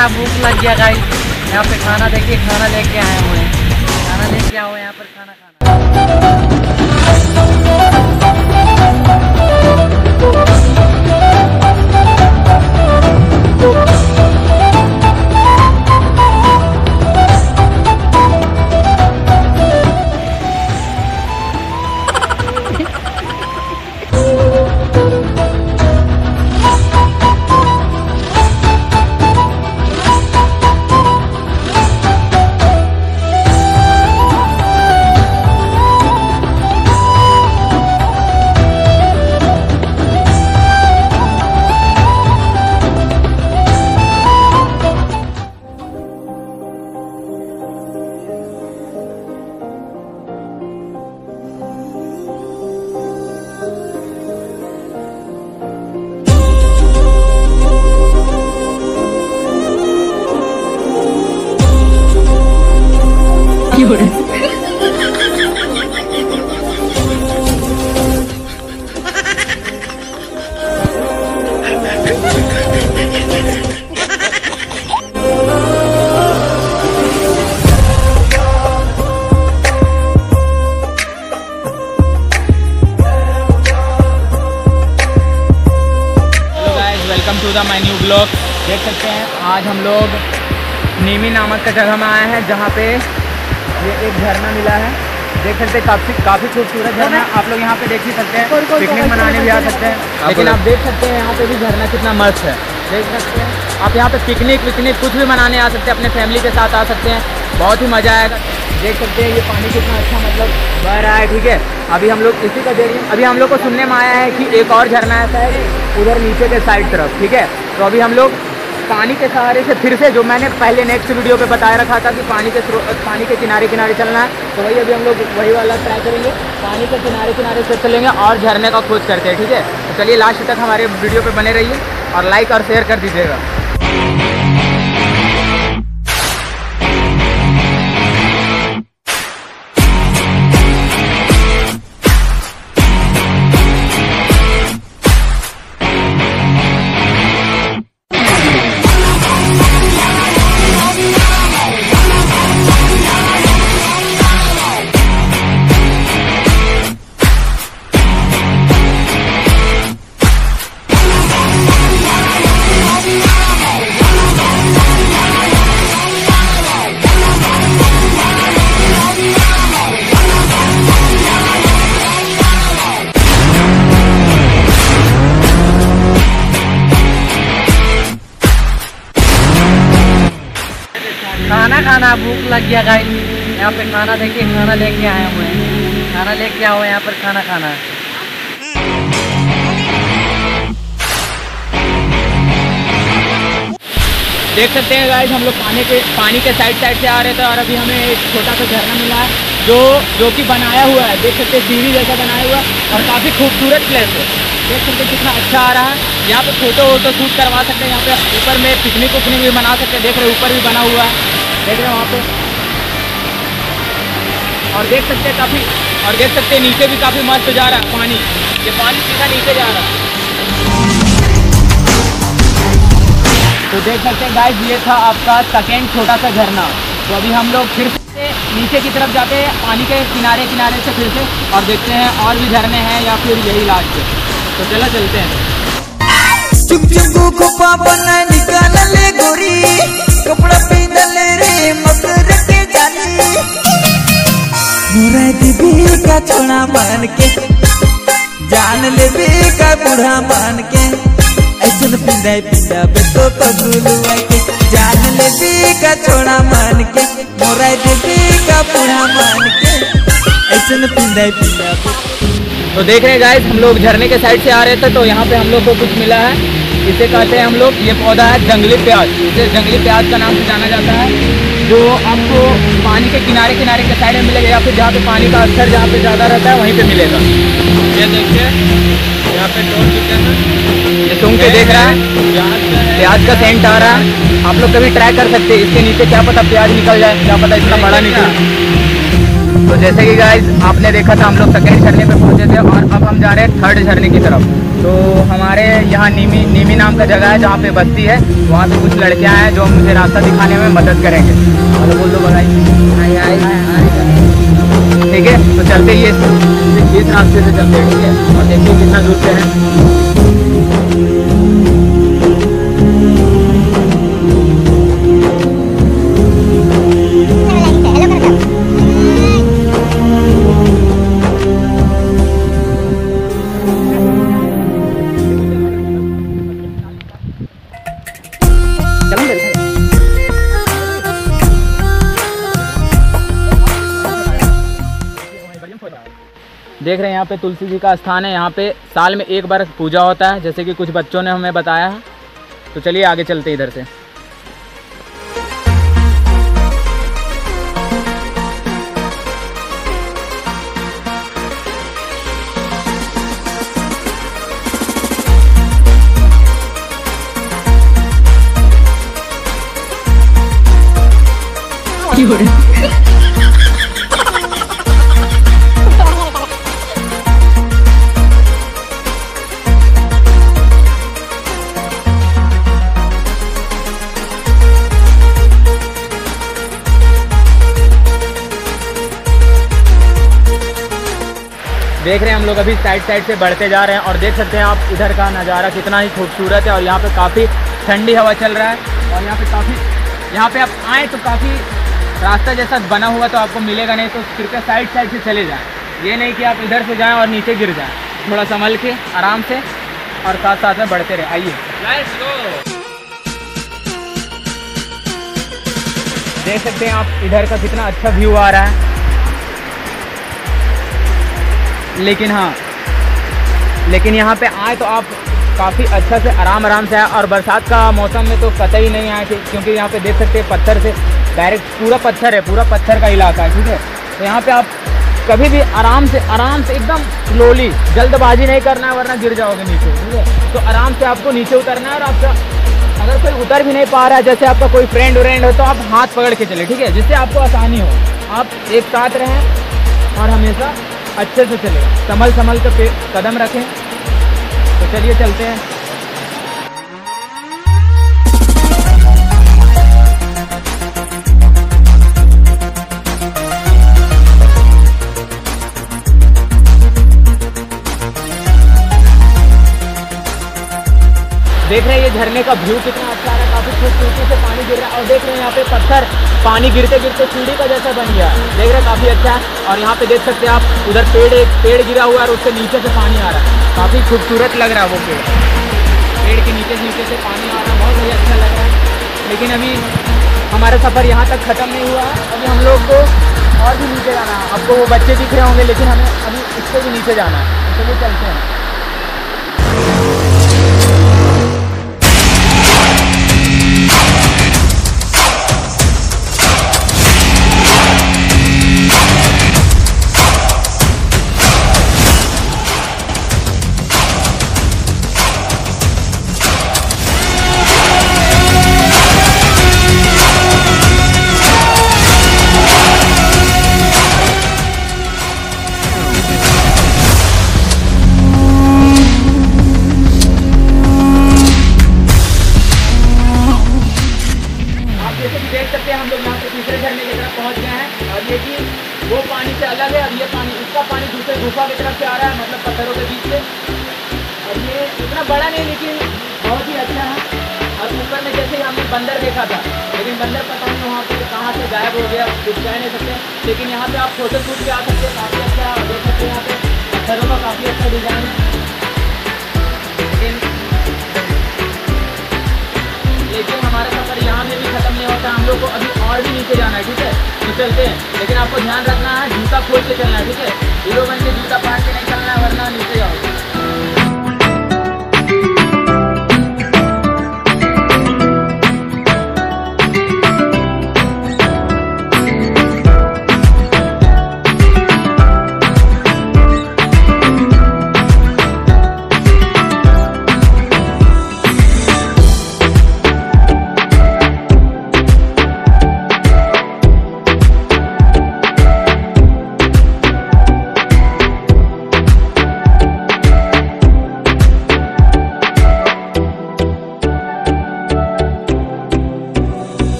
खाना भूख लग गया गाइस यहाँ पे खाना देखिए, खाना लेके आए हुए हैं खाना लेके आए हुए यहाँ पर, खाना। Welcome to the my new blog देख सकते हैं, आज हम लोग नीमी नामक का जगह में आए हैं, जहाँ पे ये एक झरना मिला है। देख सकते हैं काफ़ी काफ़ी खूबसूरत झरना। है। आप लोग यहाँ पे देख ही सकते हैं पिकनिक मनाने भी आ सकते हैं। लेकिन आप देख सकते हैं यहाँ पे भी झरना कितना मस्त है। देख सकते हैं आप यहाँ पे पिकनिक विकनिक कुछ भी मनाने आ सकते हैं अपने फैमिली के साथ आ सकते हैं। बहुत ही मज़ा आएगा। देख सकते हैं ये पानी कितना अच्छा मतलब बह रहा है ठीक है? अभी हम लोग इसी का देख रहे हैं। अभी हम लोग को सुनने में आया है कि एक और झरना ऐसा है उधर नीचे के साइड तरफ़ ठीक है? तो अभी हम लोग पानी के सहारे से फिर से जो मैंने पहले नेक्स्ट वीडियो पे बताया रखा था कि पानी के पानी के किनारे किनारे चलना है तो वही अभी हम लोग वही वाला ट्राई करेंगे। पानी के किनारे किनारे से चलेंगे और झरने का खोज करते हैं, ठीक है? तो चलिए लास्ट तक हमारे वीडियो पर बने रहिए और लाइक और शेयर कर दीजिएगा। खाना भूख लग गया गाइस यहाँ पे खाना देखिए खाना लेके आए हुए हैं। खाना लेके हैं यहाँ पर खाना खाना देख सकते हैं गाइस हम लोग पानी के पानी के साइड साइड से आ रहे थे और अभी हमें एक छोटा सा झरना मिला है, जो जो कि बनाया हुआ है। देख सकते हैं, सीढ़ी जैसा बनाया हुआ है और काफ़ी खूबसूरत प्लेस है। देख सकते हैं, कितना अच्छा आ रहा है। यहाँ पे फ़ोटो वोटो शूट करवा सकते हैं, यहाँ पे ऊपर में पिकनिक उकनिक भी बना सकते हैं। देख रहे ऊपर भी बना हुआ है। देख रहे हैं वहाँ पे। और देख सकते हैं काफ़ी, और देख सकते हैं नीचे भी काफ़ी मस्त जा रहा है पानी। ये पानी सीधा नीचे जा रहा है। तो देख सकते हैं गाइस ये था आपका सेकेंड छोटा सा झरना। तो अभी हम लोग फिर से नीचे की तरफ़ जाते हैं, पानी के किनारे किनारे से फिर से, और देखते हैं और भी झरने हैं या फिर यही लास्ट तो चलो चलते हैं। निकाल छोड़ा के जान ले का के। बे तो के का छोड़ा के पिंदा तो देख रहे हैं गाइस हम लोग झरने के साइड से आ रहे थे तो यहाँ पे हम लोग को कुछ मिला है। इसे कहते हैं हम लोग ये पौधा है जंगली प्याज। इसे जंगली प्याज का नाम से जाना जाता है जो आपको पानी के किनारे किनारे के साइड में मिलेगा या फिर जहाँ पे पानी का स्तर जहाँ पे ज़्यादा रहता है वहीं पे मिलेगा। ये देखिए यहाँ पे ये सूंघ के देख रहा है प्याज का सेंट आ रहा है। आप लोग कभी ट्राई कर सकते हैं इसके नीचे क्या पता प्याज निकल जाए क्या पता इतना बड़ा निकल। तो जैसे कि गाइज़ आपने देखा था हम लोग सेकेंड झरने पे पहुँचे थे और अब हम जा रहे हैं थर्ड झरने की तरफ़। तो हमारे यहाँ नीमी नीमी नाम का जगह है जहाँ पे बस्ती है। वहाँ पे कुछ लड़कियाँ हैं जो मुझे रास्ता दिखाने में मदद करेंगे। तो बोल दो भाई। ठीक है तो चलते ही इस इस रास्ते से चलते हैं ठीक है? और देखिए कितना दूर से है। देख रहे हैं यहाँ पे तुलसी जी का स्थान है। यहाँ पे साल में एक बार पूजा होता है, जैसे कि कुछ बच्चों ने हमें बताया है। तो चलिए आगे चलते इधर से। देख रहे हैं हम लोग अभी साइड साइड से बढ़ते जा रहे हैं और देख सकते हैं आप इधर का नज़ारा कितना ही खूबसूरत है और यहाँ पे काफ़ी ठंडी हवा चल रहा है और यहाँ पे काफ़ी यहाँ पे आप आए तो काफ़ी रास्ता जैसा बना हुआ तो आपको मिलेगा नहीं तो कृपया साइड साइड से चले जाएँ। ये नहीं कि आप इधर से जाएँ और नीचे गिर जाएँ। थोड़ा संभल के आराम से और साथ साथ में बढ़ते रहे। आइए। देख सकते हैं आप इधर का कितना अच्छा व्यू आ रहा है। लेकिन हाँ लेकिन यहाँ पे आए तो आप काफ़ी अच्छा से आराम आराम से आए और बरसात का मौसम में तो कतई नहीं आए थे क्योंकि यहाँ पे देख सकते हैं पत्थर से डायरेक्ट पूरा पत्थर है, पूरा पत्थर का इलाका है, ठीक है? तो यहाँ पे आप कभी भी आराम से आराम से एकदम स्लोली जल्दबाजी नहीं करना है, वरना गिर जाओगे नीचे, ठीक है? तो आराम से आपको नीचे उतरना है और आपका अगर कोई उतर भी नहीं पा रहा है, जैसे आपका कोई फ्रेंड व्रेंड हो तो आप हाथ पकड़ के चले ठीक है? जिससे आपको आसानी हो, आप एक साथ रहें और हमेशा अच्छे से चले। संभल संभल के पे कदम रखें। तो चलिए चलते हैं। देख रहे हैं ये झरने का व्यू कितना खूबसूरती से पानी गिर रहा है और देख रहे हैं यहाँ पे पत्थर पानी गिरते गिरते सीढ़ी का जैसा बन गया। देख रहे हैं काफ़ी अच्छा है और यहाँ पे देख सकते हैं आप, उधर पेड़ एक, पेड़ गिरा हुआ है और उसके नीचे से पानी आ रहा है। काफ़ी खूबसूरत लग रहा है वो पेड़। पेड़ के नीचे नीचे से पानी आ रहा है, बहुत ही अच्छा लग रहा है। लेकिन अभी हमारा सफ़र यहाँ तक ख़त्म नहीं हुआ है। अभी हम लोग को और भी नीचे जाना है। आपको वो बच्चे दिख रहे होंगे, लेकिन हमें अभी इससे भी नीचे जाना है। तो चलिए चलते हैं। देख सकते हैं, हम लोग यहाँ पे तीसरे झरने की तरफ़ पहुँच गए हैं। और ये कि वो पानी से अलग है और ये पानी इसका पानी दूसरे गुफा की तरफ़ से आ रहा है मतलब पत्थरों के बीच से। और ये इतना बड़ा नहीं, लेकिन बहुत ही अच्छा है। और ऊपर में जैसे हमने बंदर देखा था, लेकिन बंदर पता नहीं वहाँ पर कहाँ से गायब हो गया, कुछ कह नहीं सकते। लेकिन यहाँ पर आप फ़ोटो शूट भी आ सकते हैं, काफ़ी अच्छा देख सकते हैं यहाँ पे। पत्थरों का काफ़ी अच्छा डिज़ाइन है। चलते हैं। लेकिन आपको ध्यान रखना है, जूता खोल के चलना है, ठीक है? हीरो बन के जूता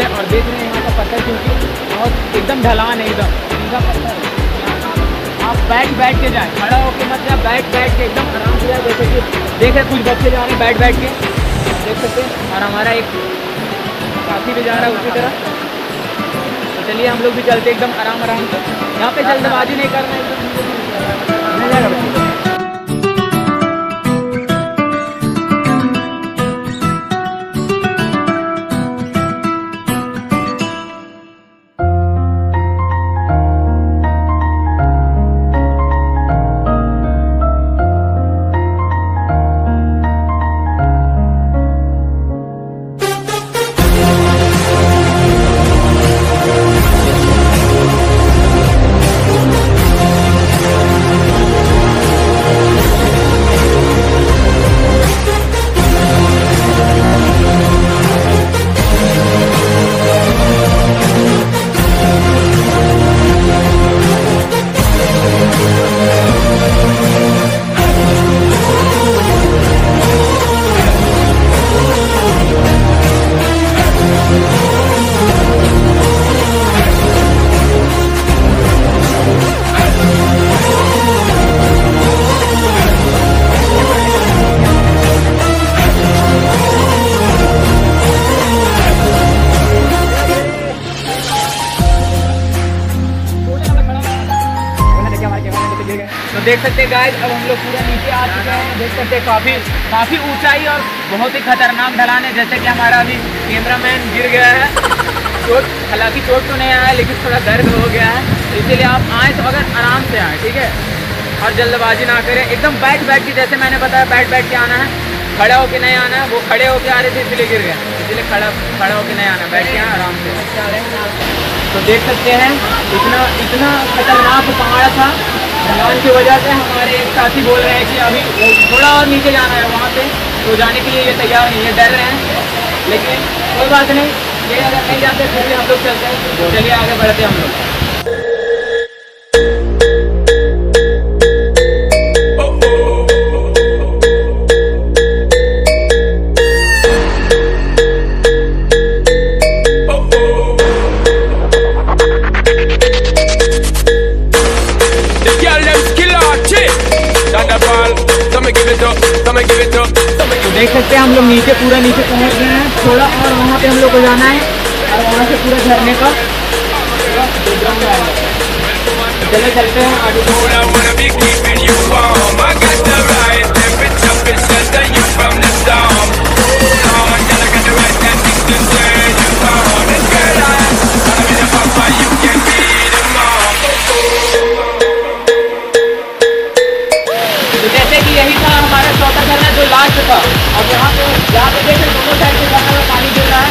ले और देख रहे हैं यहाँ का पत्थर क्योंकि बहुत एकदम ढलान है एकदम सीधा पत्थर। है आप बैठ बैठ के जाए। खड़ा होके मत जाए। बैठ बैठ के एकदम आराम से जाए। जैसे कि देख रहे कुछ बच्चे जा रहे हैं बैठ बैठ के। देख सकते हैं। और हमारा एक साथी भी जा रहा है उसी तरह। तो चलिए हम लोग भी चलते एकदम आराम आराम से। यहाँ पे जल्दबाजी नहीं करना एकदम। देख सकते हैं गाइस अब हम लोग पूरा नीचे आ चुके हैं। देख सकते हैं काफ़ी काफ़ी ऊंचाई और बहुत ही खतरनाक ढलान है, जैसे कि हमारा अभी कैमरामैन गिर गया है। चोट, हालाँकि चोट तो नहीं आया, लेकिन थोड़ा दर्द हो गया है। तो इसीलिए आप आएँ तो अगर आराम से आएँ, ठीक है? और जल्दबाजी ना करें। एकदम बैठ बैठ के, जैसे मैंने बताया, बैठ बैठ के आना है। खड़ा होके नहीं आना है, वो खड़े होके आ रहे थे, इसलिए गिर गए इसलिए खड़ा खड़ा होके नहीं आना, बैठ के आराम से। तो देख सकते हैं, इतना इतना खतरनाक पहाड़ था। ढलान की वजह से हमारे एक साथी बोल रहे हैं कि अभी थोड़ा और नीचे जाना है वहाँ पे तो जाने के लिए ये तैयार नहीं है, डर रहे हैं। लेकिन कोई बात नहीं, ये अगर नहीं जाते फिर भी हम लोग चलते हैं। चलिए आगे बढ़ते हम लोग। तो देख सकते हैं, हम लोग नीचे, पूरा नीचे पहुँच गए हैं। थोड़ा और वहाँ पे हम लोग को जाना है और वहाँ से पूरा झरने का। चले चलते हैं लास्ट अब यहाँ पे यहाँ पे देखें दोनों साइड से झरना में पानी गिर रहा है।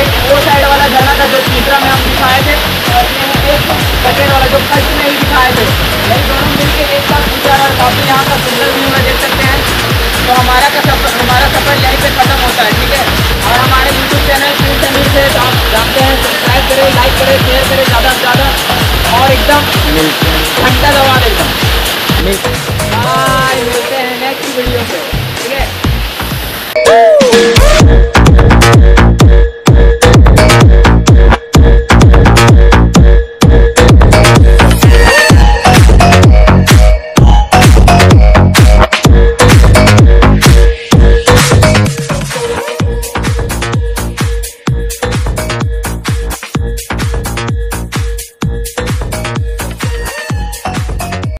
एक वो साइड वाला झरना था जो तीसरा में हम दिखाए थे। और ये एक कटेर वाला जो फ़र्स्ट में ही दिखाए थे। ये दोनों मिलकर एक साथ पूछा और काफ़ी यहाँ का सुंदर व्यू है देख सकते हैं। तो हमारा का सफ़र हमारा सफ़र यहीं पे खत्म होता है ठीक है? और हमारे यूट्यूब चैनल फिर से आप जानते हैं सब्सक्राइब करें लाइक करें शेयर करें ज़्यादा से ज़्यादा। और एकदम घंटा दबा दें एकदम बाय